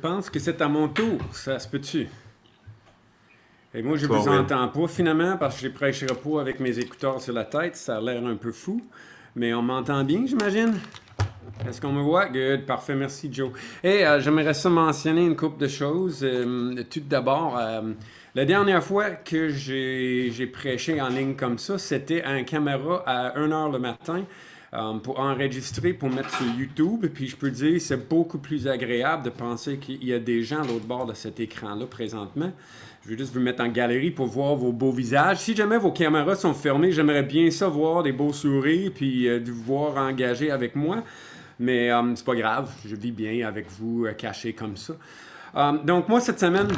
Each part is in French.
pense que c'est à mon tour. Ça se peut-tu? Et moi, je ne vous entends pas finalement parce que je prêcherai pas avec mes écouteurs sur la tête. Ça a l'air un peu fou. Mais on m'entend bien, j'imagine? Est-ce qu'on me voit? Good, parfait, merci Joe. Et euh, j'aimerais ça mentionner une couple de choses. Euh, tout d'abord, euh, la dernière fois que j'ai prêché en ligne comme ça, c'était un caméra à 1h le matin. Pour enregistrer, pour mettre sur YouTube. Puis je peux dire, c'est beaucoup plus agréable de penser qu'il y a des gens à l'autre bord de cet écran-là présentement. Je vais juste vous mettre en galerie pour voir vos beaux visages. Si jamais vos caméras sont fermées, j'aimerais bien ça voir des beaux sourires puis de vous voir engagé avec moi. Mais euh, c'est pas grave, je vis bien avec vous euh, caché comme ça. Euh, donc moi cette semaine,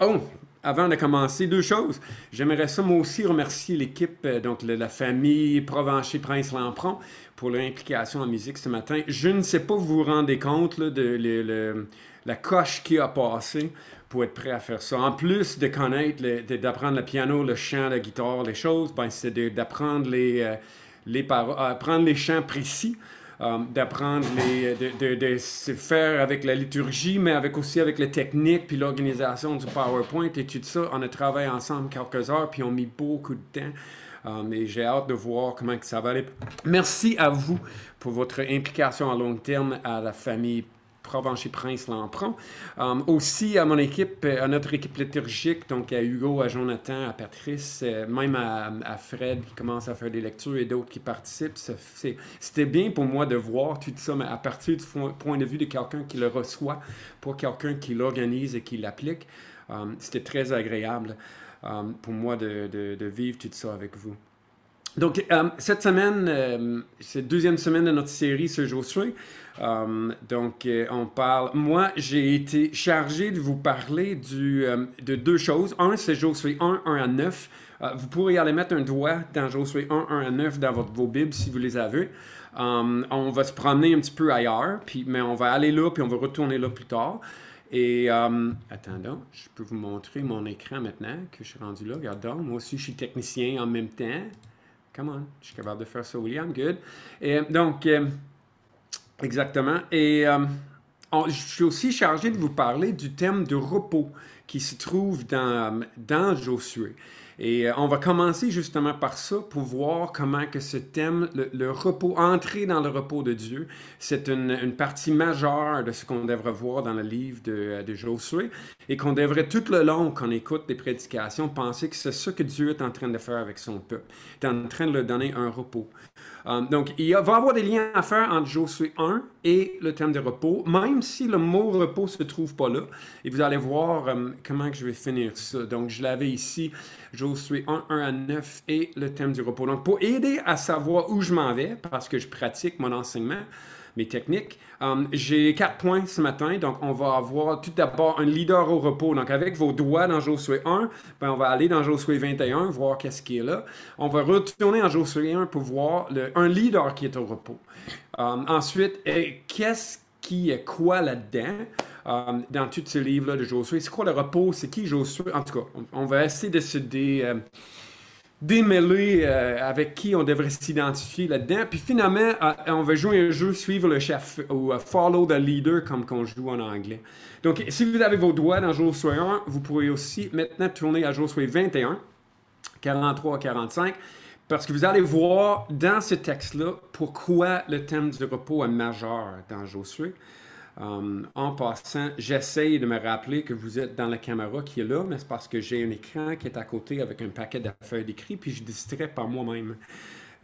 oh, avant de commencer, deux choses. J'aimerais ça moi aussi remercier l'équipe, donc la famille Provencher Prince Lampron pour leur implication en musique ce matin. Je ne sais pas vous vous rendez compte de la coche qui a passé pour être prêt à faire ça. En plus de connaître, d'apprendre le piano, le chant, la guitare, les choses, ben, c'est d'apprendre les, les, apprendre les chants précis. Euh, d'apprendre les, de, de, se faire avec la liturgie, mais avec aussi avec les techniques, puis l'organisation du PowerPoint et tout ça. On a travaillé ensemble quelques heures, puis on a mis beaucoup de temps. Um, et j'ai hâte de voir comment ça va aller. Merci à vous pour votre implication à long terme à la famille Provencher Prince Lampron. Um, aussi à mon équipe, à notre équipe liturgique, donc à Hugo, à Jonathan, à Patrice, euh, même à, Fred qui commence à faire des lectures et d'autres qui participent. C'était bien pour moi de voir tout ça, mais à partir du point de vue de quelqu'un qui le reçoit, pas quelqu'un qui l'organise et qui l'applique. C'était très agréable pour moi de, vivre tout ça avec vous. Donc, euh, cette semaine, euh, c'est la deuxième semaine de notre série Josué. Euh, donc, euh, on parle. Moi, j'ai été chargé de vous parler euh, de deux choses. Un, c'est Josué 1, 1 à 9. vous pourrez aller mettre un doigt dans Josué 1, 1 à 9 dans votre, vos Bibles si vous les avez. on va se promener un petit peu ailleurs, puis, mais on va aller là, puis on va retourner là plus tard. Et attendons, je peux vous montrer mon écran maintenant que je suis rendu là. Regardons, moi aussi je suis technicien en même temps. Come on, je suis capable de faire ça, William. Good. Et donc, Exactement. Et euh, je suis aussi chargé de vous parler du thème de repos qui se trouve dans, dans Josué. Et euh, on va commencer justement par ça pour voir comment que ce thème, le, repos, entrer dans le repos de Dieu, c'est une, partie majeure de ce qu'on devrait voir dans le livre de, de Josué et qu'on devrait tout le long qu'on écoute des prédications penser que c'est ça que Dieu est en train de faire avec son peuple. Est en train de leur donner un repos. Euh, donc, il va y avoir des liens à faire entre Josué 1 et le thème de repos, même si le mot repos ne se trouve pas là. Et vous allez voir euh, comment que je vais finir ça. Donc, je l'avais ici, Josué 1, 1 à 9 et le thème du repos. Donc, pour aider à savoir où je m'en vais, parce que je pratique mon enseignement, techniques. Um, j'ai quatre points ce matin, donc on va avoir tout d'abord un leader au repos. Donc avec vos doigts dans Josué 1, ben on va aller dans Josué 21, voir qu'est-ce qui est là. On va retourner en Josué 1 pour voir un leader qui est au repos. Um, ensuite, qu'est-ce qui est quoi là-dedans? Um, dans tous ces livres-là de Josué. C'est quoi le repos? C'est qui Josué? En tout cas, on, va essayer de se dé, euh, démêler euh, avec qui on devrait s'identifier là-dedans. Puis finalement, euh, on va jouer un jeu suivre le chef ou euh, follow the leader comme qu'on joue en anglais. Donc, si vous avez vos doigts dans Josué 1, vous pourrez aussi maintenant tourner à Josué 21, 43 à 45. Parce que vous allez voir dans ce texte-là pourquoi le thème du repos est majeur dans Josué. Euh, en passant, j'essaye de me rappeler que vous êtes dans la caméra qui est là, mais c'est parce que j'ai un écran qui est à côté avec un paquet d'affaires d'écrit, puis je distrais par moi-même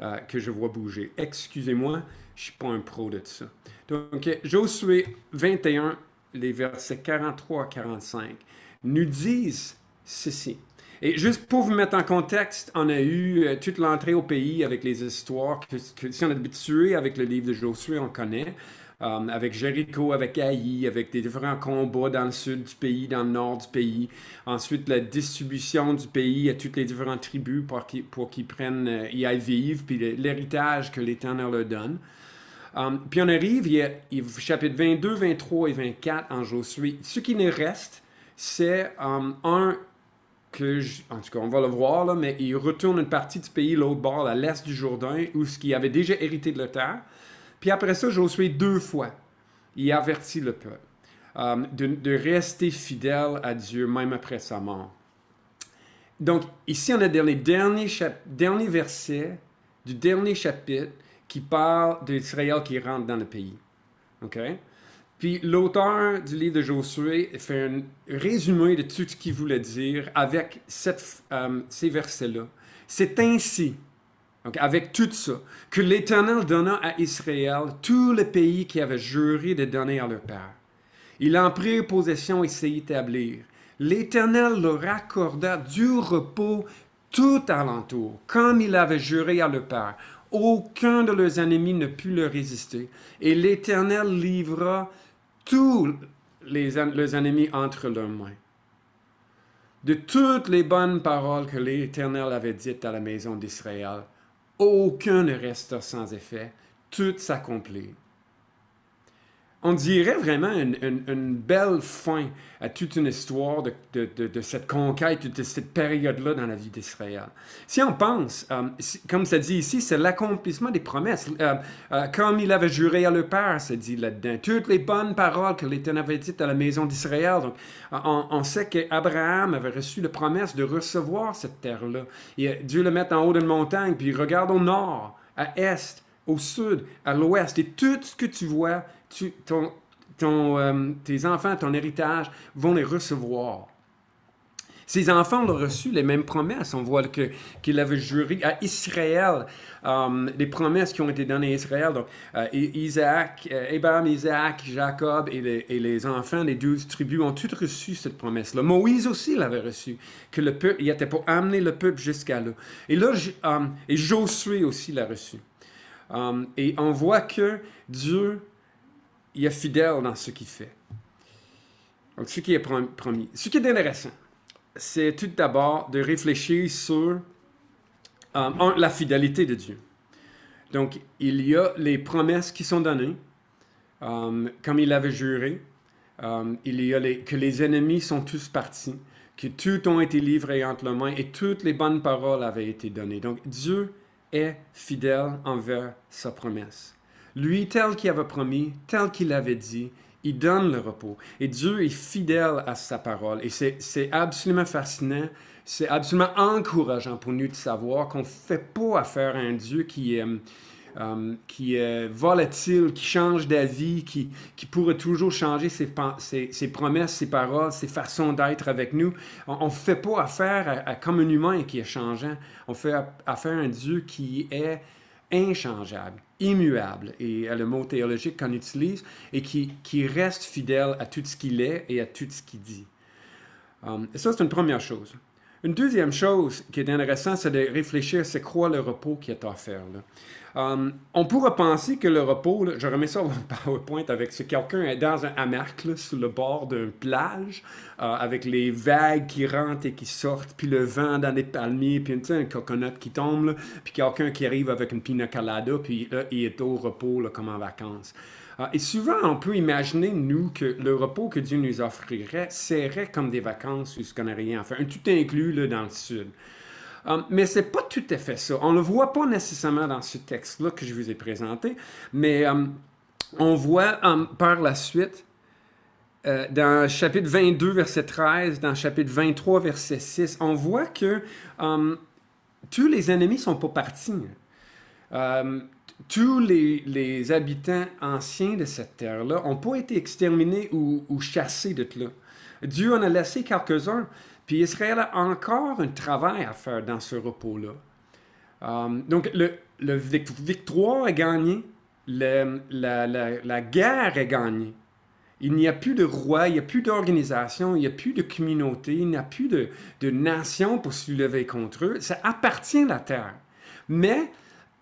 euh, que je vois bouger. Excusez-moi, je ne suis pas un pro de ça. Donc, Josué 21, les versets 43 à 45, nous disent ceci. Et juste pour vous mettre en contexte, on a eu euh, toute l'entrée au pays avec les histoires que si on est habitué avec le livre de Josué, on connaît. Um, avec Jéricho, avec Haï, avec des différents combats dans le sud du pays, dans le nord du pays. Ensuite, la distribution du pays à toutes les différentes tribus pour qu'ils prennent, euh, y aillent vivre, puis l'héritage que l'Éternel leur donne. Um, puis on arrive, il y a, chapitre 22, 23 et 24 en Josué. Ce qui nous reste, c'est um, un que, en tout cas, on va le voir, là, mais il retourne une partie du pays, l'autre bord, à l'est du Jourdain, où ce qui avait déjà hérité de la terre. Puis après ça, Josué, deux fois, il avertit le peuple. de, rester fidèle à Dieu même après sa mort. Donc, ici, on est dans les derniers, derniers du dernier chapitre qui parle d'Israël qui rentre dans le pays. OK? Puis l'auteur du livre de Josué fait un résumé de tout ce qu'il voulait dire avec euh, ces versets-là. C'est ainsi, avec tout ça, que l'Éternel donna à Israël tout le pays qu'il avait juré de donner à leur père. Il en prit possession et s'y établir. L'Éternel leur accorda du repos tout alentour, comme il avait juré à leur père. Aucun de leurs ennemis ne put leur résister. Et l'Éternel livra tous les, leurs ennemis entre leurs mains. De toutes les bonnes paroles que l'Éternel avait dites à la maison d'Israël, aucun ne resta sans effet, tout s'accomplit on dirait vraiment une, belle fin à toute une histoire de, cette conquête, de cette période-là dans la vie d'Israël. Si on pense, euh, comme ça dit ici, c'est l'accomplissement des promesses. Euh, euh, comme il avait juré à le Père, c'est dit là-dedans. Toutes les bonnes paroles que l'Éternel avait dites à la maison d'Israël. Donc, on, on sait qu'Abraham avait reçu la promesse de recevoir cette terre-là. Dieu le met en haut d'une montagne, puis il regarde au nord, à est, au sud, à l'ouest. Et tout ce que tu vois, euh, tes enfants, ton héritage vont les recevoir. Ces enfants ont reçu les mêmes promesses. On voit qu'il avait juré à Israël euh, les promesses qui ont été données à Israël. Donc, euh, Isaac, Abraham, Isaac, Jacob et les, enfants des douze tribus ont tous reçu cette promesse-là. Moïse aussi l'avait reçu, que le peuple, il était pour amener le peuple jusqu'à là. Et là, et Josué aussi l'a reçu. et on voit que Dieu il est fidèle dans ce qu'il fait. Donc, ce qui est promis. Ce qui est intéressant, c'est tout d'abord de réfléchir sur euh, la fidélité de Dieu. Donc, il y a les promesses qui sont données, euh, comme il avait juré. Euh, il y a les, que les ennemis sont tous partis, que tout ont été livrés entre leurs mains et toutes les bonnes paroles avaient été données. Donc, Dieu est fidèle envers sa promesse. Lui, tel qu'il avait promis, tel qu'il avait dit, il donne le repos. Et Dieu est fidèle à sa parole. Et c'est absolument fascinant, c'est absolument encourageant pour nous de savoir qu'on ne fait pas affaire à un Dieu qui est, euh, qui est volatile, qui change d'avis, qui, qui pourrait toujours changer ses, ses, promesses, ses paroles, ses façons d'être avec nous. On ne fait pas affaire à, comme un humain qui est changeant. On fait affaire à un Dieu qui est inchangeable, immuable, et le mot théologique qu'on utilise, et qui, qui, reste fidèle à tout ce qu'il est et à tout ce qu'il dit. Um, et ça, c'est une première chose. Une deuxième chose qui est intéressante, c'est de réfléchir c'est quoi le repos qui est offert. Là. Um, on pourrait penser que le repos, je remets ça au PowerPoint avec ce quelqu'un est dans un hamac sur le bord d'une plage, euh, avec les vagues qui rentrent et qui sortent, puis le vent dans les palmiers, puis un coconut qui tombe, puis quelqu'un qui arrive avec une pina colada, puis il est au repos comme en vacances. Euh, et souvent, on peut imaginer, nous, que le repos que Dieu nous offrirait serait comme des vacances où ce qu'on n'a rien à faire, un tout inclus là, dans le sud. Um, mais ce n'est pas tout à fait ça. On ne le voit pas nécessairement dans ce texte-là que je vous ai présenté, mais um, on voit um, par la suite, euh, dans chapitre 22, verset 13, dans chapitre 23, verset 6, on voit que tous les ennemis ne sont pas partis. Tous les, habitants anciens de cette terre-là n'ont pas été exterminés ou, chassés de là. Dieu en a laissé quelques-uns, puis Israël a encore un travail à faire dans ce repos-là. Euh, donc, le, le, victoire est gagnée, la, guerre est gagnée. Il n'y a plus de roi, il n'y a plus d'organisation, il n'y a plus de communauté, il n'y a plus de, de nation pour se lever contre eux. Ça appartient à la terre. Mais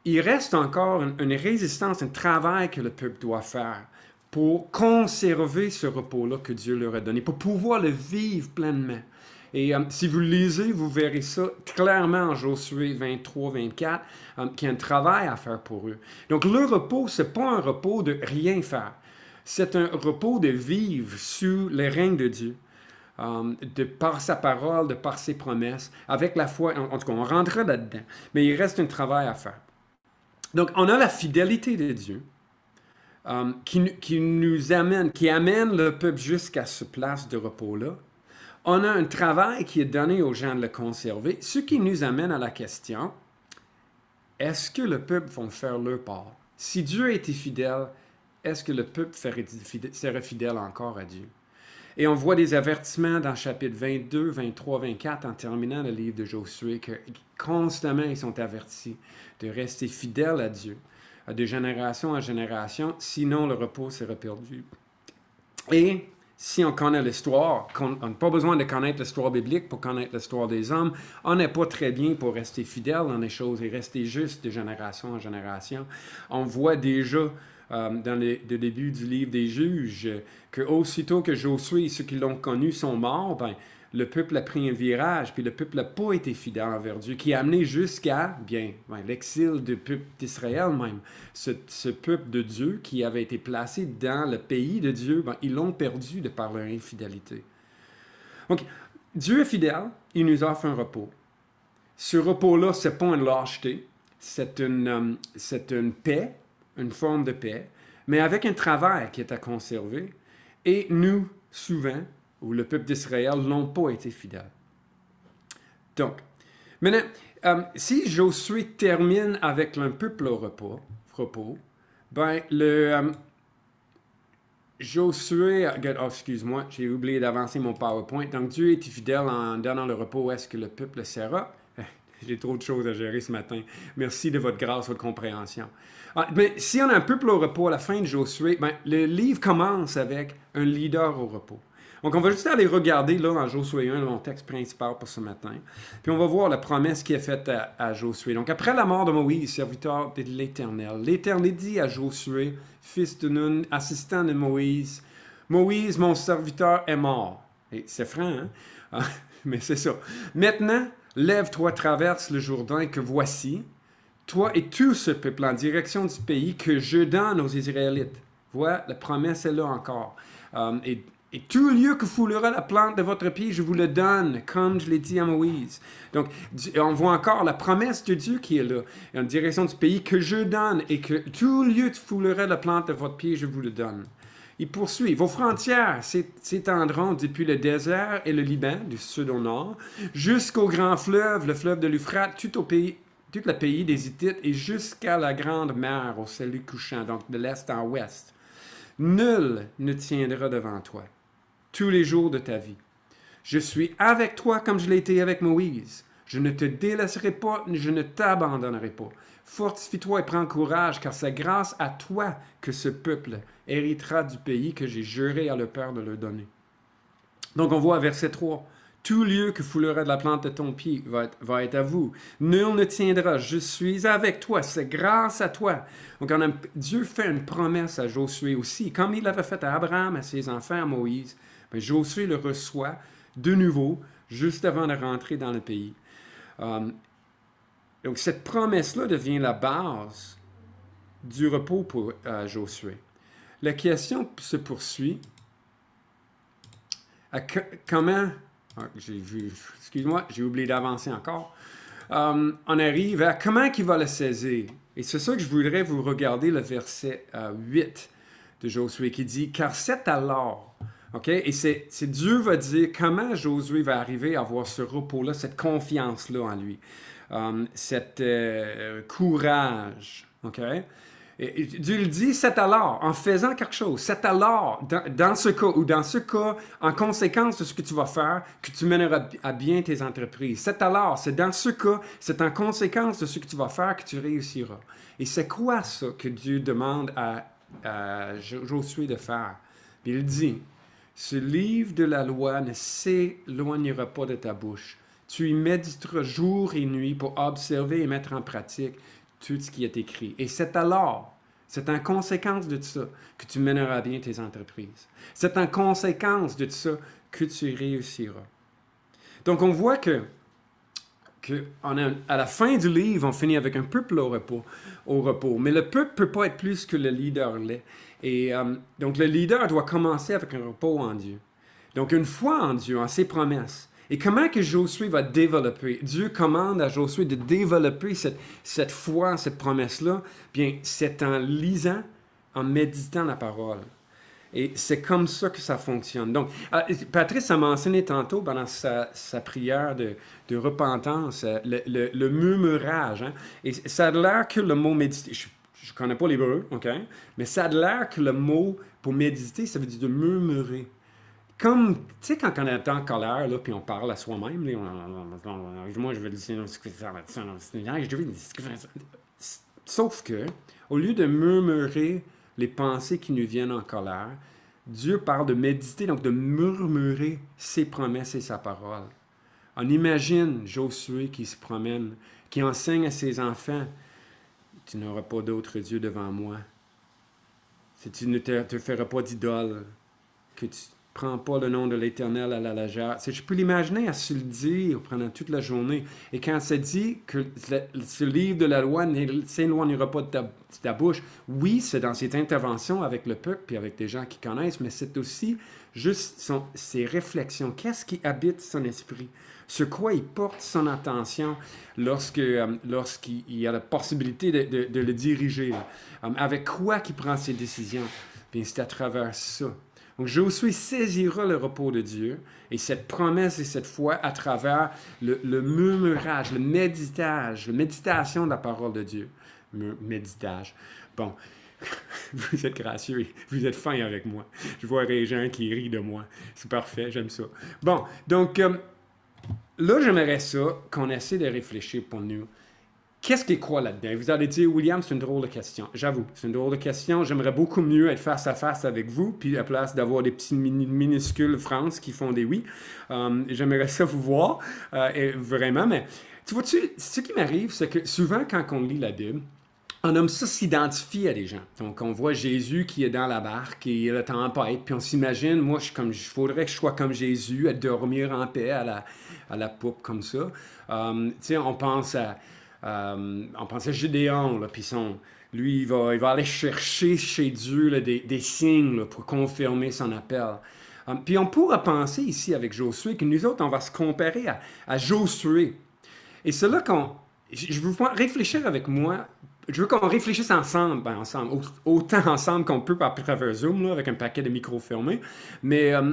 il reste encore une, résistance, un travail que le peuple doit faire pour conserver ce repos-là que Dieu leur a donné, pour pouvoir le vivre pleinement. Et euh, si vous lisez, vous verrez ça clairement en Josué 23, 24, euh, qu'il y a un travail à faire pour eux. Donc le repos, ce n'est pas un repos de rien faire. C'est un repos de vivre sous le règne de Dieu. Euh, de par sa parole, de par ses promesses, avec la foi. En, tout cas, on rentrera là-dedans. Mais il reste un travail à faire. Donc, on a la fidélité de Dieu. euh, qui, qui, nous amène, qui amène le peuple jusqu'à ce place de repos-là. On a un travail qui est donné aux gens de le conserver, ce qui nous amène à la question, est-ce que le peuple va faire leur part? Si Dieu était fidèle, est-ce que le peuple serait fidèle encore à Dieu? Et on voit des avertissements dans chapitre 22, 23, 24, en terminant le livre de Josué, que constamment ils sont avertis de rester fidèles à Dieu, de génération en génération, sinon le repos serait perdu. Et si on connaît l'histoire, on n'a pas besoin de connaître l'histoire biblique pour connaître l'histoire des hommes, on n'est pas très bien pour rester fidèle dans les choses et rester juste de génération en génération. On voit déjà euh, dans le, début du livre des juges, que aussitôt que Josué et ceux qui l'ont connu sont morts, ben, le peuple a pris un virage, puis le peuple n'a pas été fidèle envers Dieu, qui a amené jusqu'à, bien, ben, l'exil du peuple d'Israël même. Ce, peuple de Dieu qui avait été placé dans le pays de Dieu, ben, ils l'ont perdu de par leur infidélité. Donc, Dieu est fidèle, il nous offre un repos. Ce repos-là, ce n'est pas une lâcheté, c'est une, euh, une paix une forme de paix, mais avec un travail qui est à conserver. Et nous, souvent, ou le peuple d'Israël, n'ont pas été fidèles. Donc, maintenant, euh, si Josué termine avec un peuple au repos, repos ben, le, euh, Josué, oh, excuse-moi, j'ai oublié d'avancer mon PowerPoint. Donc, Dieu est fidèle en donnant le repos. Est-ce que le peuple sera? J'ai trop de choses à gérer ce matin. Merci de votre grâce, votre compréhension. Ah, mais si on a un peuple au repos à la fin de Josué, ben, le livre commence avec un leader au repos. Donc, on va juste aller regarder là dans Josué 1, mon texte principal pour ce matin. Puis on va voir la promesse qui est faite à, Josué. Donc, après la mort de Moïse, serviteur de l'Éternel, l'Éternel dit à Josué, fils de Nun, assistant de Moïse, Moïse, mon serviteur, est mort. Et c'est franc, hein? Ah, mais c'est ça. Maintenant, Lève-toi, traverse le Jourdain que voici, toi et tout ce peuple en direction du pays que je donne aux Israélites. Vois, la promesse est là encore. Euh, et, tout lieu que foulera la plante de votre pied, je vous le donne, comme je l'ai dit à Moïse. Donc, on voit encore la promesse de Dieu qui est là, en direction du pays que je donne, et que tout lieu que foulera la plante de votre pied, je vous le donne. Il poursuit. Vos frontières s'étendront depuis le désert et le Liban, du sud au nord, jusqu'au grand fleuve, le fleuve de l'Euphrate, tout au pays, tout le pays des Hittites et jusqu'à la grande mer au salut couchant, donc de l'est en ouest. Nul ne tiendra devant toi tous les jours de ta vie. Je suis avec toi comme je l'ai été avec Moïse. Je ne te délaisserai pas, je ne t'abandonnerai pas. Fortifie-toi et prends courage, car c'est grâce à toi que ce peuple héritera du pays que j'ai juré à le Père de leur donner. Donc on voit verset 3. Tout lieu que foulera de la plante de ton pied va être, à vous. Nul ne tiendra. Je suis avec toi. C'est grâce à toi. Donc, Dieu fait une promesse à Josué aussi, comme il l'avait fait à Abraham, à ses enfants, à Moïse. Mais Josué le reçoit de nouveau, juste avant de rentrer dans le pays. Euh, donc, cette promesse-là devient la base du repos pour Josué. La question se poursuit. comment, ah, excuse-moi, j'ai oublié d'avancer encore. Euh, on arrive à comment il va le saisir. Et c'est ça que je voudrais vous regarder le verset 8 euh, de Josué qui dit, car c'est alors, OK? Et c'est Dieu va dire comment Josué va arriver à avoir ce repos-là, cette confiance-là en lui. Um, cet euh, courage. OK? Dieu le dit, c'est alors, en faisant quelque chose, c'est alors, dans, ce cas ou dans ce cas, en conséquence de ce que tu vas faire, que tu mèneras à bien tes entreprises. C'est alors, c'est dans ce cas, c'est en conséquence de ce que tu vas faire que tu réussiras. Et c'est quoi ça que Dieu demande à, à Josué de faire? Il dit, ce livre de la loi ne s'éloignera pas de ta bouche tu y méditeras jour et nuit pour observer et mettre en pratique tout ce qui est écrit. Et c'est alors, c'est en conséquence de ça que tu mèneras bien tes entreprises. C'est en conséquence de ça que tu réussiras. Donc on voit que, à la fin du livre, on finit avec un peuple au repos, au repos. Mais le peuple ne peut pas être plus que le leader l'est. Et euh, donc le leader doit commencer avec un repos en Dieu. Donc une foi en Dieu, en ses promesses. Et comment que Josué va développer? Dieu commande à Josué de développer cette, cette foi, cette promesse-là. Bien, c'est en lisant en méditant la parole. Et c'est comme ça que ça fonctionne. Donc, ah, Patrice a mentionné tantôt pendant sa, prière de, repentance le, le, murmurage. Hein. Et ça a l'air que le mot méditer, je ne connais pas l'hébreu, OK? Mais ça a l'air que le mot pour méditer, ça veut dire de murmurer. Comme, tu sais, quand on est en colère, là, puis on parle à soi-même, moi, je veux dire, sauf que, au lieu de murmurer les pensées qui nous viennent en colère, Dieu parle de méditer, donc de murmurer ses promesses et sa parole. On imagine Josué qui se promène, qui enseigne à ses enfants, tu n'auras pas d'autre Dieu devant moi. Si tu ne te, te feras pas d'idole, que tu prends pas le nom de l'Éternel à la légère. Je peux l'imaginer à se le dire pendant toute la journée. Et quand c'est dit que ce livre de la loi ne s'éloignera pas de ta, bouche, oui, c'est dans cette intervention avec le peuple et avec des gens qui connaissent, mais c'est aussi juste ses réflexions. Qu'est-ce qui habite son esprit? Sur quoi il porte son attention lorsque, euh, lorsqu'il y a la possibilité de, de, le diriger? Euh, avec quoi il prend ses décisions? Bien, c'est à travers ça donc Josué saisira le repos de Dieu et cette promesse et cette foi à travers le, murmurage, le méditage, la méditation de la parole de Dieu. Méditage. Bon, vous êtes gracieux, vous êtes fin avec moi. Je vois des gens qui rient de moi. C'est parfait, j'aime ça. Bon, donc euh, là, j'aimerais ça qu'on essaie de réfléchir pour nous. Qu'est-ce qu'il croit là-dedans? Vous allez dire, William, c'est une drôle de question. J'avoue, c'est une drôle de question. J'aimerais beaucoup mieux être face à face avec vous, puis à place d'avoir des petits minuscules France qui font des oui. Euh, j'aimerais ça vous voir, euh, vraiment, mais tu vois-tu, ce qui m'arrive, c'est que souvent, quand on lit la Bible, on aime ça s'identifier à des gens. Donc, on voit Jésus qui est dans la barque et il a tempête, puis on s'imagine, moi, je comme, faudrait que je sois comme Jésus, à dormir en paix à la, à la poupe comme ça. Euh, tu sais, on pense à euh, on pensait à Gédéon, là, puis son, lui, il va, il va aller chercher chez Dieu des, signes pour confirmer son appel. Euh, puis on pourra penser ici avec Josué que nous autres, on va se comparer à, Josué. Et c'est là qu'on... Je veux réfléchir avec moi je veux qu'on réfléchisse ensemble, ben ensemble, autant ensemble qu'on peut par travers Zoom, là, avec un paquet de micros fermés. Mais euh,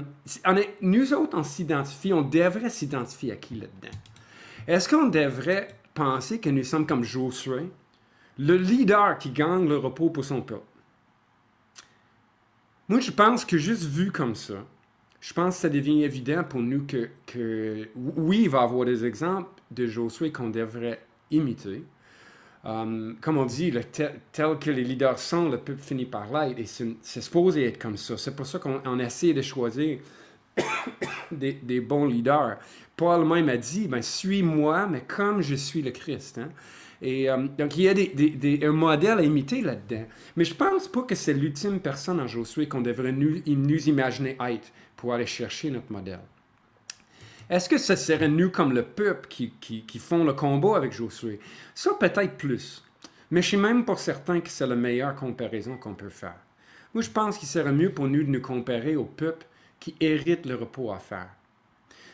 nous autres, on s'identifie, on devrait s'identifier à qui là-dedans? Est-ce qu'on devrait penser que nous sommes comme Josué, le leader qui gagne le repos pour son peuple. Moi, je pense que juste vu comme ça, je pense que ça devient évident pour nous que, oui, il va y avoir des exemples de Josué qu'on devrait imiter. Um, comme on dit, le tel, que les leaders sont, le peuple finit par l'être. Et c'est supposé être comme ça. C'est pour ça qu'on essaie de choisir des, bons leaders. Paul même a dit, ben, suis-moi, mais comme je suis le Christ. Hein. Et euh, donc, il y a un modèle à imiter là-dedans. Mais je pense pas que c'est l'ultime personne en Josué qu'on devrait nous, imaginer être pour aller chercher notre modèle. Est-ce que ce serait nous comme le peuple qui, font le combat avec Josué? Ça, peut-être plus. Mais je suis même pas certain que c'est la meilleure comparaison qu'on peut faire. Moi, je pense qu'il serait mieux pour nous de nous comparer au peuple qui hérite le repos à faire.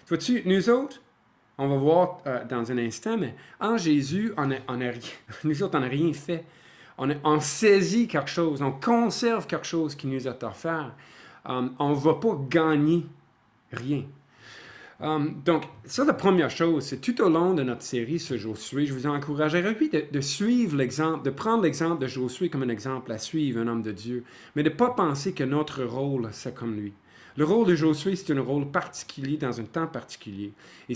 Vois-tu, nous autres, on va voir euh, dans un instant, mais en Jésus, on a, a rien. nous autres, on n'a rien fait. On, on, saisit quelque chose, on conserve quelque chose qui nous est offert. Um, on ne va pas gagner rien. Um, donc, ça, la première chose, c'est tout au long de notre série ce Josué, je vous encouragerais de, de suivre l'exemple, de prendre l'exemple de Josué comme un exemple à suivre, un homme de Dieu, mais de ne pas penser que notre rôle, c'est comme lui. Le rôle de Josué, c'est un rôle particulier dans un temps particulier. Et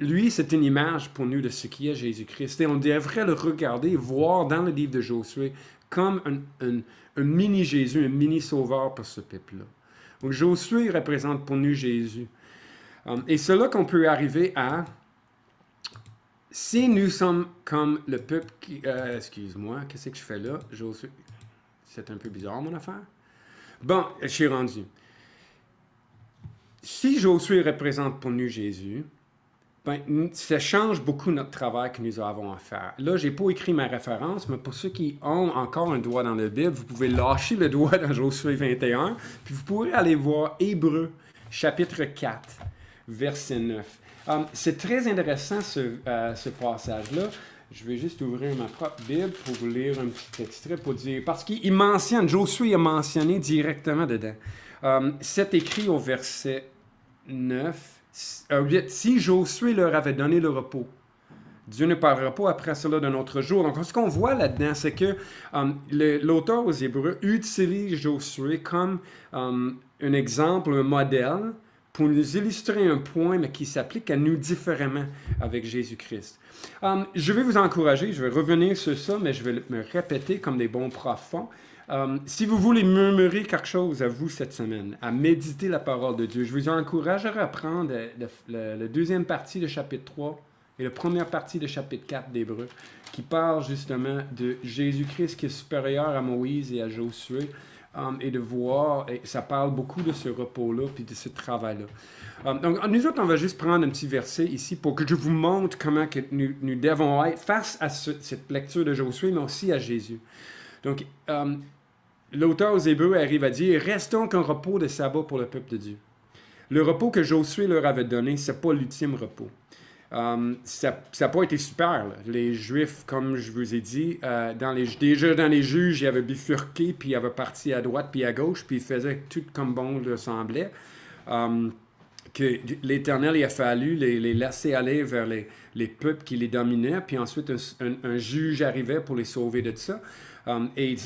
lui, c'est une image pour nous de ce qui est Jésus-Christ. Et on devrait le regarder, voir dans le livre de Josué comme un, mini-Jésus, un mini-sauveur pour ce peuple-là. Donc Josué représente pour nous Jésus. Um, et c'est là qu'on peut arriver à si nous sommes comme le peuple qui. Euh, excuse-moi, qu'est-ce que je fais là? Josué. C'est un peu bizarre, mon affaire? Bon, je suis rendu si Josué représente pour nous Jésus, ben, ça change beaucoup notre travail que nous avons à faire. Là, je n'ai pas écrit ma référence, mais pour ceux qui ont encore un doigt dans la Bible, vous pouvez lâcher le doigt dans Josué 21, puis vous pourrez aller voir Hébreu, chapitre 4, verset 9. Um, c'est très intéressant ce, euh, ce passage-là. Je vais juste ouvrir ma propre Bible pour vous lire un petit extrait pour dire. Parce qu'il mentionne, Josué a mentionné directement dedans. Euh, c'est écrit au verset 9. Euh, si Josué leur avait donné le repos, Dieu ne parlera pas après cela d'un autre jour. Donc, ce qu'on voit là-dedans, c'est que um, l'auteur aux Hébreux utilise Josué comme um, un exemple, un modèle pour nous illustrer un point, mais qui s'applique à nous différemment avec Jésus-Christ. Um, je vais vous encourager, je vais revenir sur ça, mais je vais me répéter comme des bons profonds. Si vous voulez murmurer quelque chose à vous cette semaine, à méditer la parole de Dieu, je vous encourage à reprendre la deuxième partie du chapitre 3 et la première partie du chapitre 4 d'Hébreu, qui parle justement de Jésus-Christ qui est supérieur à Moïse et à Josué, um, et de voir, et ça parle beaucoup de ce repos-là, puis de ce travail-là. Um, donc, nous autres, on va juste prendre un petit verset ici pour que je vous montre comment que nous, devons être face à cette lecture de Josué, mais aussi à Jésus. Donc, l'auteur aux Hébreux arrive à dire, restons qu'un repos de sabbat pour le peuple de Dieu. Le repos que Josué leur avait donné, ce n'est pas l'ultime repos. Um, ça n'a pas été super. Les Juifs, comme je vous ai dit, euh, dans les, déjà dans les juges, ils avaient bifurqué, puis ils avaient parti à droite puis à gauche, puis ils faisaient tout comme bon leur semblait. Um, que l'Éternel, il a fallu les, laisser aller vers les, les, peuples qui les dominaient, puis ensuite un, juge arrivait pour les sauver de ça. Um, et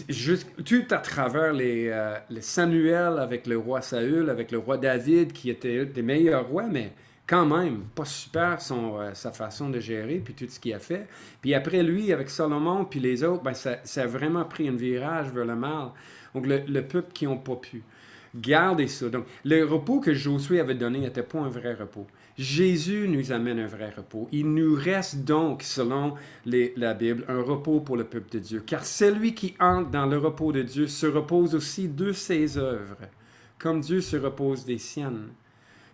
tout à travers les, euh, Samuel avec le roi Saül, avec le roi David, qui étaient des meilleurs rois, mais quand même pas super son, euh, sa façon de gérer, puis tout ce qu'il a fait. Puis après lui, avec Salomon, puis les autres, ben, ça, a vraiment pris un virage vers le mal. Donc le, peuple qui n'ont pas pu. Gardez ça. Donc le repos que Josué avait donné n'était pas un vrai repos. Jésus nous amène un vrai repos. Il nous reste donc, selon la Bible, un repos pour le peuple de Dieu. Car celui qui entre dans le repos de Dieu se repose aussi de ses œuvres, comme Dieu se repose des siennes.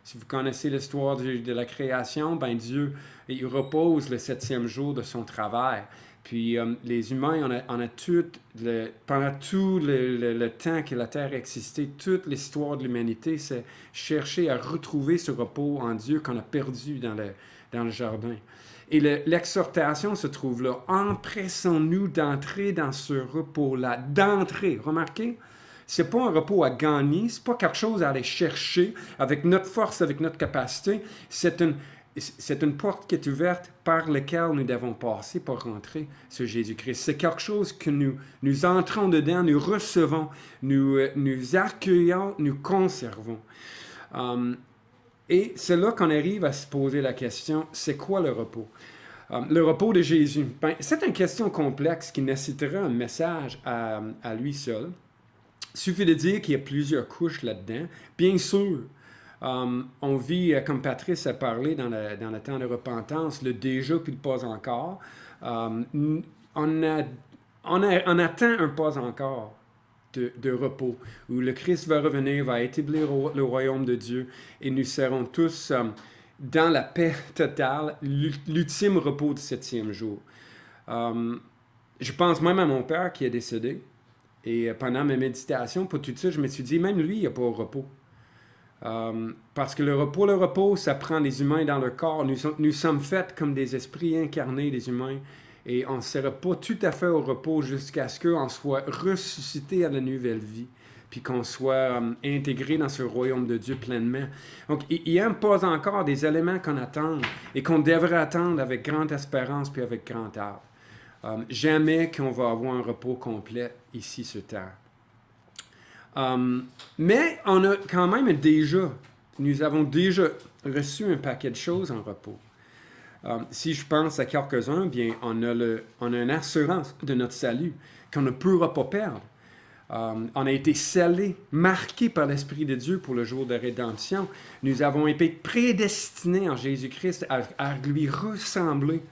Si vous connaissez l'histoire de, la création, ben Dieu, il repose le septième jour de son travail. Puis euh, les humains, on a, tout pendant tout le, temps que la Terre existait, toute l'histoire de l'humanité, c'est chercher à retrouver ce repos en Dieu qu'on a perdu dans le, dans le jardin. Et l'exhortation se trouve là. Empressons-nous d'entrer dans ce repos-là. D'entrer. Remarquez, c'est pas un repos à gagner, c'est pas quelque chose à aller chercher avec notre force, avec notre capacité. C'est une, c'est une porte qui est ouverte par laquelle nous devons passer pour rentrer sur Jésus-Christ. C'est quelque chose que nous, nous entrons dedans, nous recevons, nous, euh, nous accueillons, nous conservons. Um, et c'est là qu'on arrive à se poser la question, c'est quoi le repos? Um, le repos de Jésus. Ben, c'est une question complexe qui nécessitera un message à lui seul. Il suffit de dire qu'il y a plusieurs couches là-dedans. Bien sûr, um, on vit, euh, comme Patrice a parlé dans le, temps de repentance, le déjà puis le pas encore. Um, on, a, attend un pas encore de, repos, où le Christ va revenir, va établir le royaume de Dieu, et nous serons tous dans la paix totale, l'ultime repos du septième jour. je pense même à mon père qui est décédé. Et pendant mes méditations, pour tout ça, je me suis dit, même lui, il a pas au repos. Euh, parce que le repos, le repos, ça prend les humains dans le corps. Nous, sommes faits comme des esprits incarnés, des humains. Et on ne sera pas tout à fait au repos jusqu'à ce qu'on soit ressuscité à la nouvelle vie, puis qu'on soit euh, intégré dans ce royaume de Dieu pleinement. Donc, il y a pas encore des éléments qu'on attend et qu'on devrait attendre avec grande espérance puis avec grand art. Um, jamais qu'on va avoir un repos complet ici sur Terre. Um, mais on a quand même déjà, nous avons déjà reçu un paquet de choses en repos. Um, si je pense à quelques-uns, bien, on a, le, on a une assurance de notre salut qu'on ne pourra pas perdre. on a été scellés, marqués par l'Esprit de Dieu pour le jour de rédemption. Nous avons été prédestinés en Jésus-Christ à lui ressembler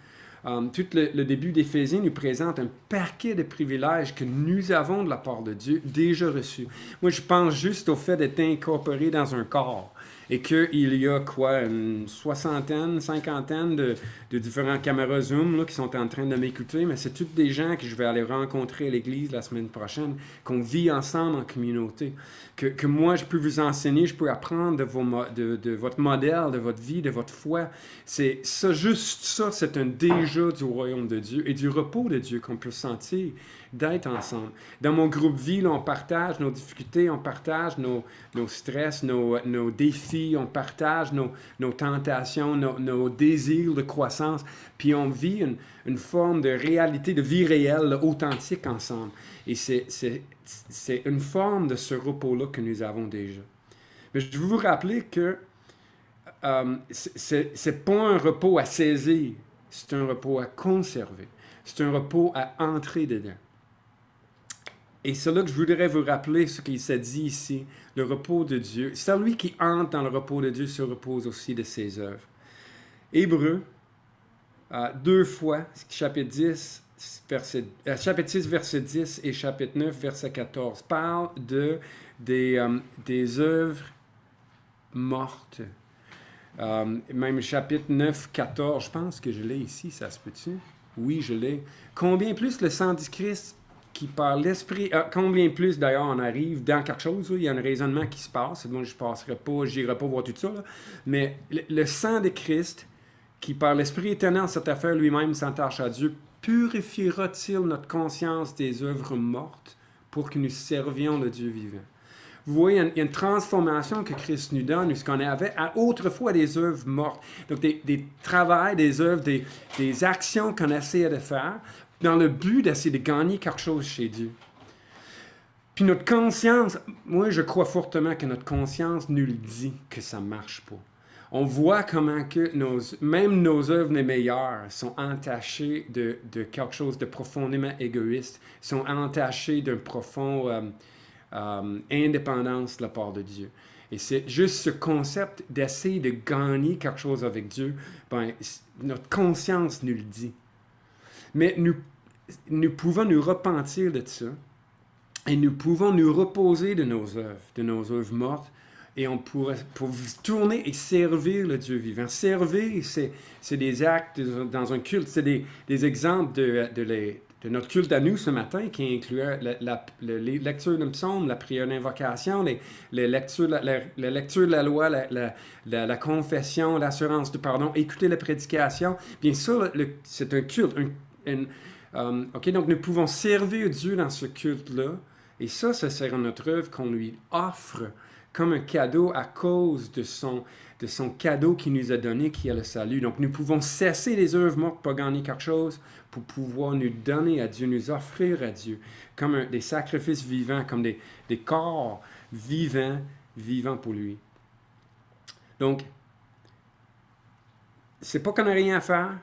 Um, tout le, début d'Éphésiens nous présente un paquet de privilèges que nous avons de la part de Dieu déjà reçus. Moi, je pense juste au fait d'être incorporé dans un corps. Et qu'il y a quoi, une soixantaine, cinquantaine de, de différents caméras Zoom là, qui sont en train de m'écouter, mais c'est toutes des gens que je vais aller rencontrer à l'église la semaine prochaine, qu'on vit ensemble en communauté, que, que, moi je peux vous enseigner, je peux apprendre de, vos, de, de votre modèle, de votre vie, de votre foi. C'est ça, juste ça, c'est un déjà du royaume de Dieu et du repos de Dieu qu'on peut sentir d'être ensemble. Dans mon groupe vie, on partage nos difficultés, on partage nos, nos stress, nos, nos, défis, on partage nos, nos tentations, nos, nos, désirs de croissance, puis on vit une, une, forme de réalité, de vie réelle, authentique ensemble. Et c'est une forme de ce repos-là que nous avons déjà. Mais je veux vous rappeler que euh, c'est pas un repos à saisir, c'est un repos à conserver. C'est un repos à entrer dedans. Et c'est là que je voudrais vous rappeler ce qu'il s'est dit ici, le repos de Dieu. Celui qui entre dans le repos de Dieu se repose aussi de ses œuvres. Hébreu, euh, deux fois, chapitre 10, verset, euh, chapitre 6, verset 10 et chapitre 9, verset 14, parle de, des, euh, des œuvres mortes. même chapitre 9, 14, je pense que je l'ai ici, ça se peut-tu? Oui, je l'ai. Combien plus le sang du Christ qui par l'esprit, ah, combien plus d'ailleurs on arrive dans quelque chose, il y a un raisonnement qui se passe, moi je ne passerai pas, j'irai pas voir tout ça, mais le, sang de Christ, qui par l'esprit éternel cette affaire lui-même s'entache à Dieu, purifiera-t-il notre conscience des œuvres mortes pour que nous servions le Dieu vivant? Vous voyez, il y a une transformation que Christ nous donne, ce qu'on avait autrefois des œuvres mortes. Donc, des, des travails, des œuvres, des actions qu'on essayait de faire dans le but d'essayer de gagner quelque chose chez Dieu. Puis notre conscience, moi je crois fortement que notre conscience nous le dit que ça ne marche pas. On voit comment que nos, même nos œuvres les meilleures sont entachées de, de, quelque chose de profondément égoïste, sont entachées d'un profond euh, euh, indépendance de la part de Dieu. Et c'est juste ce concept d'essayer de gagner quelque chose avec Dieu, ben, notre conscience nous le dit. Mais nous, nous pouvons nous repentir de ça et nous pouvons nous reposer de nos œuvres, de nos œuvres mortes, et on pourrait pour tourner et servir le Dieu vivant. Servir, c'est des actes dans un culte, c'est des, des, exemples de, de, notre culte à nous ce matin qui incluait la, la, les lectures psaume, la prière d'invocation, les, les lectures, la, la, lecture de la loi, la, confession, l'assurance du pardon, écouter la prédication. Bien sûr, c'est un culte, euh, OK, donc nous pouvons servir Dieu dans ce culte-là. Et ça, ce sera notre œuvre qu'on lui offre comme un cadeau à cause de son, de son cadeau qu'il nous a donné, qui est le salut. Donc nous pouvons cesser les œuvres mortes pour gagner quelque chose, pour pouvoir nous donner à Dieu, nous offrir à Dieu, comme des sacrifices vivants, comme des, des corps vivants, vivants pour lui. Donc, c'est pas qu'on n'a rien à faire,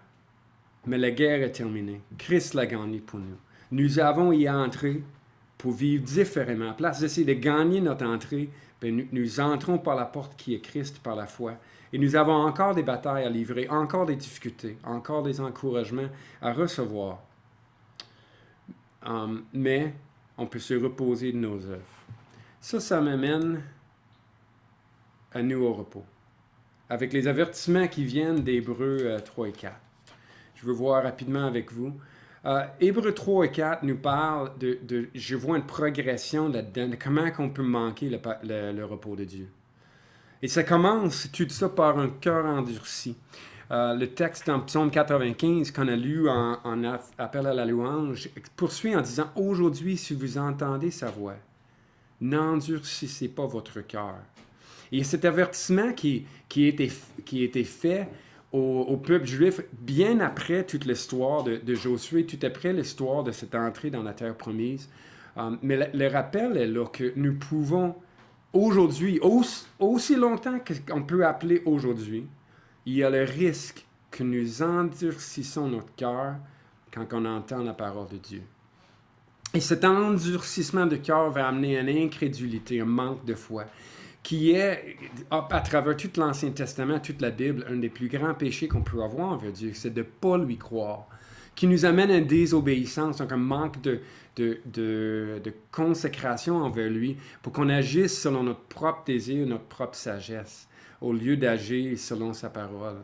mais la guerre est terminée. Christ l'a gagné pour nous. Nous avons y entrer pour vivre différemment. À place d'essayer de gagner notre entrée, ben, nous, entrons par la porte qui est Christ par la foi. Et nous avons encore des batailles à livrer, encore des difficultés, encore des encouragements à recevoir. Um, mais on peut se reposer de nos œuvres. Ça, ça m'amène à nous au repos. Avec les avertissements qui viennent d'Hébreux 3 euh, et 4 je veux voir rapidement avec vous. Euh, Hébreu 3 et 4 nous parlent de, je vois une progression là-dedans, de comment on peut manquer le, repos de Dieu. Et ça commence tout ça par un cœur endurci. Euh, le texte en psaume 95 qu'on a lu en, appel à la louange poursuit en disant Aujourd'hui, si vous entendez sa voix, n'endurcissez pas votre cœur. Et cet avertissement qui, qui était fait au, peuple juif bien après toute l'histoire de, Josué, tout après l'histoire de cette entrée dans la terre promise. Euh, mais le, rappel est là que nous pouvons aujourd'hui, aussi, longtemps qu'on peut appeler aujourd'hui, il y a le risque que nous endurcissons notre cœur quand on entend la parole de Dieu. Et cet endurcissement de cœur va amener une incrédulité, un manque de foi qui est, à travers tout l'Ancien Testament, toute la Bible, un des plus grands péchés qu'on peut avoir envers Dieu, c'est de ne pas lui croire, qui nous amène à une désobéissance, donc un manque de, de, de, consécration envers lui, pour qu'on agisse selon notre propre désir, notre propre sagesse. au lieu d'agir selon sa parole.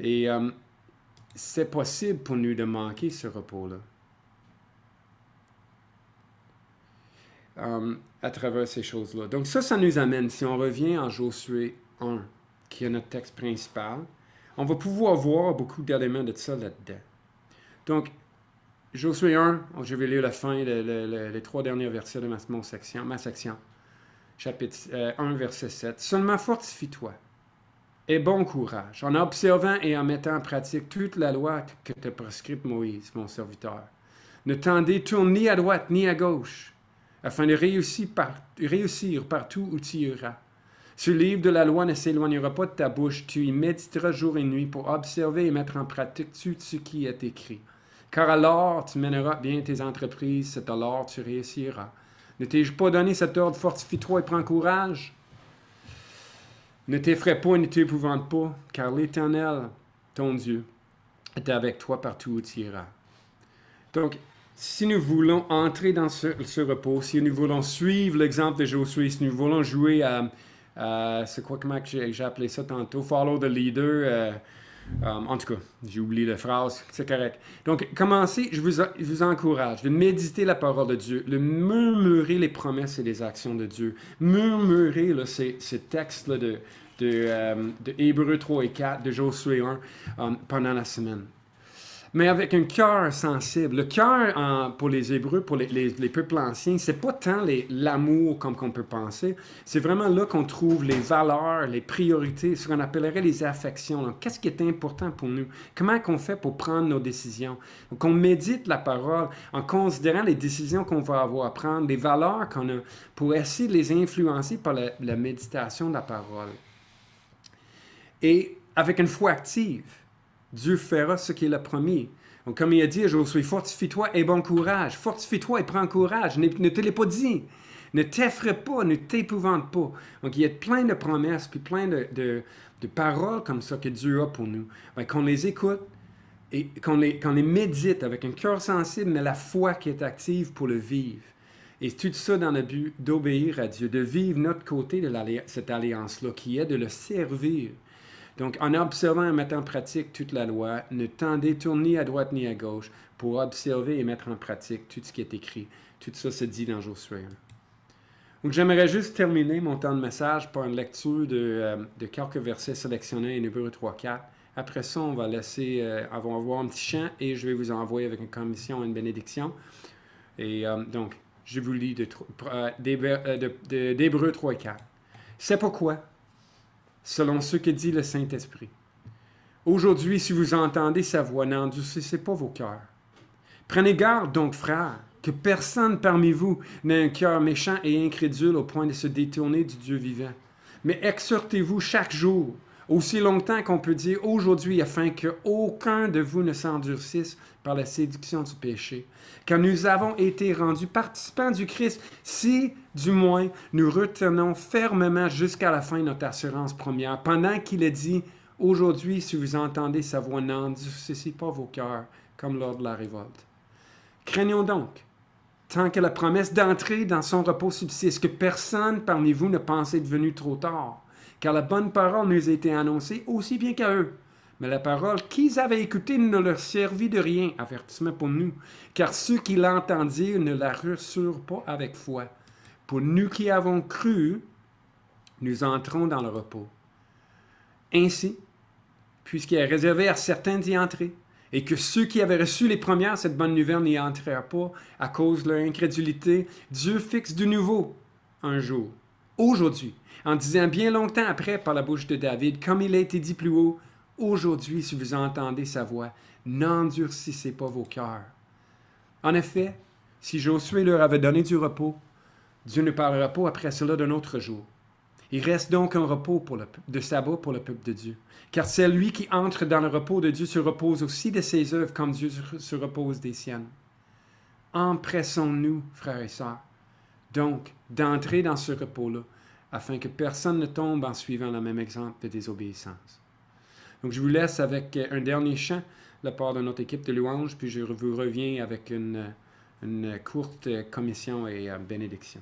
Et euh, c'est possible pour nous de manquer ce repos-là. Euh, à travers ces choses-là. Donc ça, ça nous amène, si on revient en Josué 1, qui est notre texte principal, on va pouvoir voir beaucoup d'éléments de ça là-dedans. Donc, Josué 1, je vais lire la fin, les trois derniers versets de ma, section, ma section. Chapitre 1, euh, verset 7. Seulement fortifie-toi et bon courage en observant et en mettant en pratique toute la loi que te prescrite Moïse, mon serviteur. Ne t'en détourne ni à droite ni à gauche, afin de réussir, réussir partout où tu iras. Ce livre de la loi ne s'éloignera pas de ta bouche, tu y méditeras jour et nuit pour observer et mettre en pratique tout ce qui est écrit. Car alors tu mèneras bien tes entreprises, c'est alors tu réussiras. Ne t'ai-je pas donné cet ordre, fortifie-toi et prends courage? Ne t'effraie pas, ne t'épouvante pas, car l'Éternel, ton Dieu, est avec toi partout où tu iras. Donc, si nous voulons entrer dans ce, repos, si nous voulons suivre l'exemple de Josué, si nous voulons jouer à, c'est quoi comment j'ai appelé ça tantôt, follow the leader, euh, euh, en tout cas, j'ai oublié la phrase, c'est correct. Donc, commencez, je vous, encourage de méditer la parole de Dieu, de murmurer les promesses et les actions de Dieu, murmurer là, ces, textes-là de, de, euh, Hébreux 3 et 4, de Josué 1 pendant la semaine mais avec un cœur sensible. Le cœur pour les Hébreux, pour les, les, peuples anciens, c'est pas tant l'amour comme qu'on peut penser. C'est vraiment là qu'on trouve les valeurs, les priorités, ce qu'on appellerait les affections. Qu'est-ce qui est important pour nous? Comment qu'on fait pour prendre nos décisions? Donc, on médite la parole en considérant les décisions qu'on va avoir à prendre, les valeurs qu'on a, pour essayer de les influencer par la méditation de la parole. Et avec une foi active. Dieu fera ce qu'il a promis. Donc, comme il a dit à Josué, fortifie-toi et bon courage. Fortifie-toi et prends courage. Ne, te l'ai pas dit. Ne t'effraie pas, ne t'épouvante pas. Donc, il y a plein de promesses, puis plein de, de, paroles comme ça que Dieu a pour nous. Ben, qu'on les écoute et qu'on les, les médite avec un cœur sensible, mais la foi qui est active pour le vivre. Et tout ça dans le but d'obéir à Dieu, de vivre notre côté de cette alliance-là, qui est de le servir donc, en observant et mettant en pratique toute la loi, ne t'en détourne ni à droite ni à gauche pour observer et mettre en pratique tout ce qui est écrit. Tout ça se dit dans Josué. Donc, j'aimerais juste terminer mon temps de message par une lecture de, euh, quelques versets sélectionnés en Hébreu 3-4. Après ça, on va laisser, euh, on un petit chant et je vais vous envoyer avec une commission une bénédiction. Et euh, donc, je vous lis d'Hébreu 3 4. C'est pourquoi, selon ce que dit le Saint-Esprit. Aujourd'hui, si vous entendez sa voix, n'endurcissez pas vos cœurs. Prenez garde donc, frères, que personne parmi vous n'ait un cœur méchant et incrédule au point de se détourner du Dieu vivant. Mais exhortez-vous chaque jour, aussi longtemps qu'on peut dire aujourd'hui, afin qu'aucun de vous ne s'endurcisse par la séduction du péché. Car nous avons été rendus participants du Christ, si, du moins, nous retenons fermement jusqu'à la fin notre assurance première, pendant qu'il est dit, aujourd'hui, si vous entendez sa voix, n'endurcissez pas vos cœurs, comme lors de la révolte. Craignons donc, tant que la promesse d'entrer dans son repos subsiste, que personne parmi vous ne pense être venu trop tard car la bonne parole nous a été annoncée aussi bien qu'à eux. Mais la parole qu'ils avaient écoutée ne leur servit de rien, avertissement pour nous, car ceux qui l'entendirent ne la reçurent pas avec foi. Pour nous qui avons cru, nous entrons dans le repos. Ainsi, puisqu'il est réservé à certains d'y entrer, et que ceux qui avaient reçu les premières cette bonne nouvelle n'y entrèrent pas à cause de leur incrédulité, Dieu fixe de nouveau un jour, aujourd'hui, en disant bien longtemps après par la bouche de David, comme il a été dit plus haut, Aujourd'hui, si vous entendez sa voix, n'endurcissez pas vos cœurs. En effet, si Josué leur avait donné du repos, Dieu ne parlera pas après cela d'un autre jour. Il reste donc un repos de sabbat pour le peuple de Dieu. Car celui qui entre dans le repos de Dieu se repose aussi de ses œuvres comme Dieu se repose des siennes. Empressons-nous, frères et sœurs, donc d'entrer dans ce repos-là, afin que personne ne tombe en suivant le même exemple de désobéissance. Donc je vous laisse avec un dernier chant de la part de notre équipe de louanges, puis je vous reviens avec une, une courte commission et bénédiction.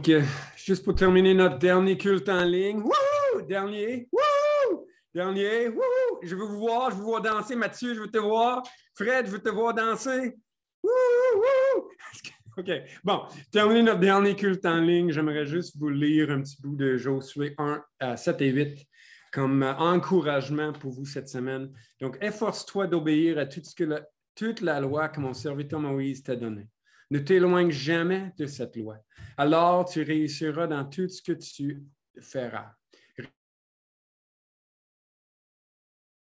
Donc, euh, juste pour terminer notre dernier culte en ligne. Wouhou! Dernier. Wouhou! Dernier. Wouhou! Je veux vous voir, je veux vous voir danser. Mathieu, je veux te voir. Fred, je veux te voir danser. Wouhou! OK. Bon, terminer notre dernier culte en ligne, j'aimerais juste vous lire un petit bout de Josué 1 à 7 et 8 comme euh, encouragement pour vous cette semaine. Donc, efforce-toi d'obéir à toute la loi que mon serviteur Moïse t'a donnée. Ne t'éloigne jamais de cette loi. Alors tu réussiras dans tout ce que tu feras.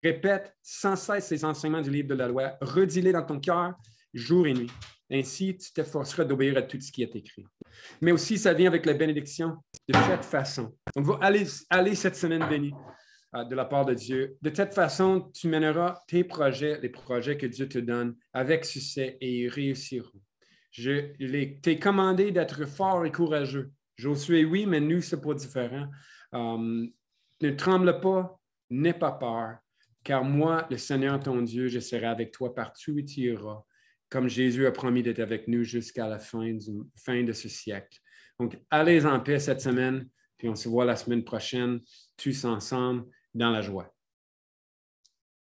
Répète sans cesse ces enseignements du livre de la loi. Redis-les dans ton cœur jour et nuit. Ainsi, tu t'efforceras d'obéir à tout ce qui est écrit. Mais aussi, ça vient avec la bénédiction de cette façon. Donc, va aller, aller cette semaine bénie euh, de la part de Dieu. De cette façon, tu mèneras tes projets, les projets que Dieu te donne, avec succès et ils réussiront. Je t'ai commandé d'être fort et courageux. Josué, oui, mais nous, c'est pas différent. Euh, ne tremble pas, n'aie pas peur, car moi, le Seigneur ton Dieu, je serai avec toi partout où tu iras, comme Jésus a promis d'être avec nous jusqu'à la fin, du, fin de ce siècle. Donc, allez en paix cette semaine, puis on se voit la semaine prochaine, tous ensemble, dans la joie.